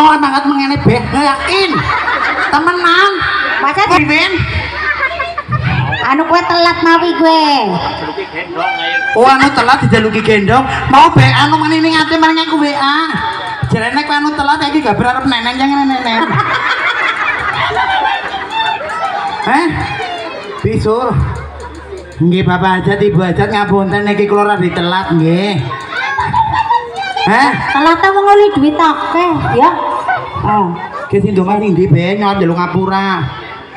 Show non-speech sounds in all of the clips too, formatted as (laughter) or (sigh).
Gue nyolong banget mengene beh, yakin. Temenan. Masa Ben. anu kue telat mawi gue Oh anu telat dijaluki gendong. Mau be anu mana ini ngate maring aku WA. Jarene kowe anu telat iki gak berharap neneng jangan neneng. (laughs) Eh? Bisur. Nggih Bapak aja ibu aja ngapunten niki kula rada telat nggih. Eh? telat ta wong ngoli duit akeh ya oh Ki sing domah ning ndi be nyolong njaluk ngapura.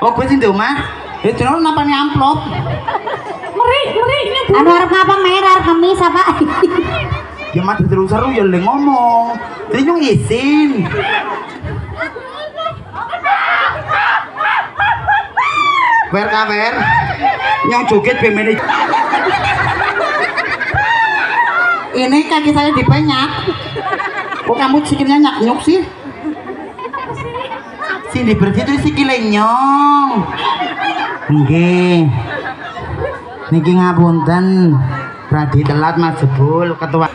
Oh kowe sing domah? Ya jeneng napa nih amplop? meri meri anu arep ngapa mer arep ngemis apa Ya mah terus seru ya le ngomong. Nyong izin. Wer kawer. Nyong joget bemene. Ini kaki saya dipenyak. Kok kamu sikilnya nyak nyok sih? Sini bersih itu sikile nyong. Nggih. Niki ngapunten. Berarti telat Mas Jebul ketua.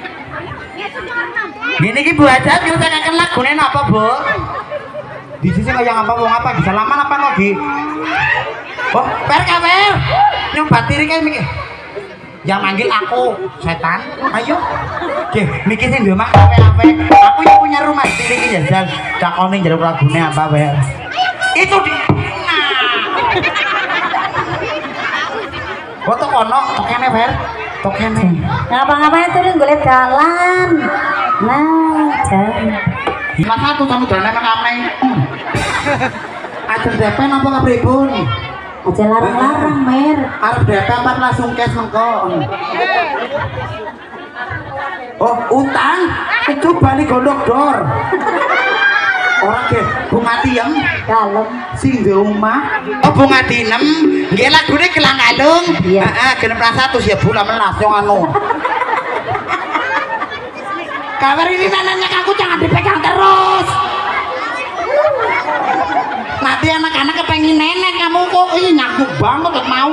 Gini ki Bu Hajat akan lagune apa, Bu? Di sisi kayak apa wong apa bisa lama apa lagi? Oh, per kawer. Nyong batiri kayak mikir. yang manggil aku setan. Ayo. Oke mikir sih mak apa apa aku yang punya rumah sini ini jajan cak oning jadi lagunya apa apa itu di kau tuh kono tokene ver tokene ngapa ngapain turun golek dalan. jalan nah jalan masa tuh kamu jalan apa ngapain Ajar depan apa kepripun? Aja larang-larang mer Arep DP apa langsung cash mengko? Oh, utang? Itu balik gondok dor. Orang ke bunga tiem dalem sing di omah. Oh, bunga tinem. Nggih lagune kelang alung. Iya. Heeh, genep rasa tuh ya bulan langsung anu. Kabar ini neneknya aku jangan dipegang terus. Nanti anak-anak kepengen nenek kok ih nyakuk banget kok mau.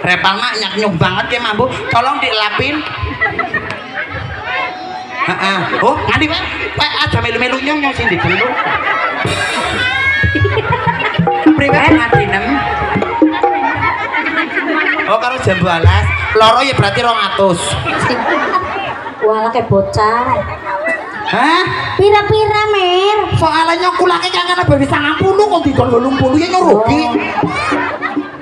Repal mak nyak banget ya mambu. Tolong dilapin. Oh, ngadi Pak. Pak aja melu-melu nyong nyong sing digelu. Priwet ngadi nem. Oh, karo jambu alas. Loro ya berarti 200. Wala kayak bocah Hah? pira-pira mer Soalnya kulake kangen baru bisa 50 kok didol 80 ya nyong rugi.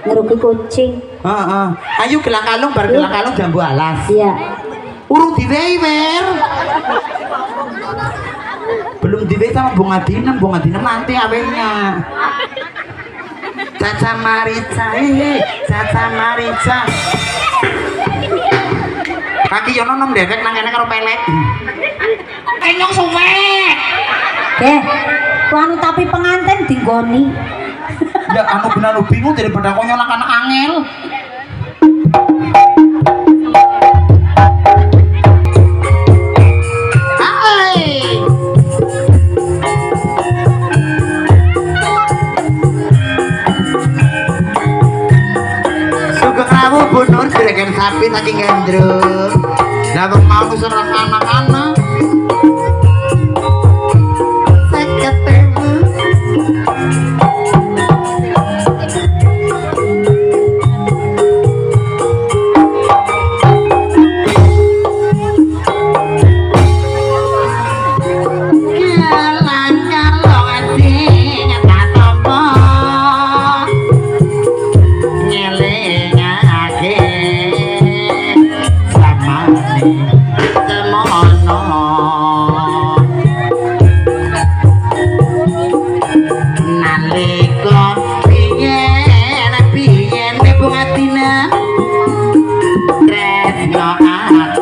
ngerugi kucing Heeh. Ayo gelang kalung bar gelang kalung jambu alas. iya Urung diwehi, Wer. Belum diwehi sama bunga dinem, bunga dinem nanti awenya. Caca Marica, hehe, Caca Marica. Kaki yono nom dewek nang kene karo pelet. Kenyong suwe. deh anu tapi pengantin digoni Ya anu benar lu bingung daripada kau nyolak anak angel. Juragan sapi saking. Lah kok mau serang anak-anak.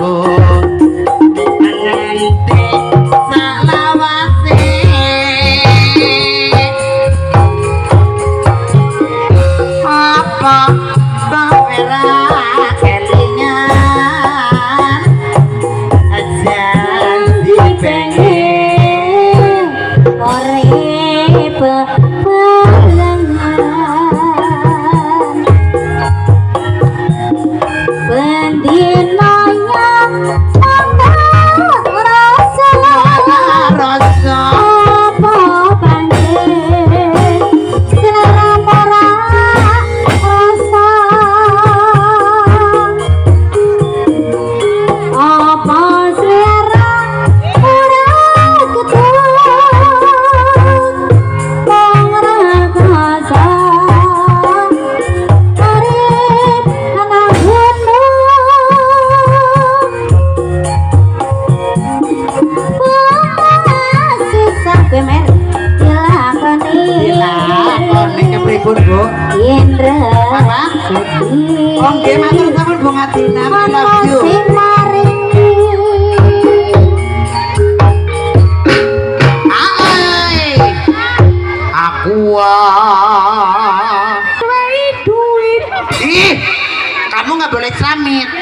Aku sampun Bu. Indra. Mama. Oke, matur sampun Bu Ngatina. I love you. Ah, eh. Aku ah. Wow. Duit. Ih, kamu nggak boleh ceramit.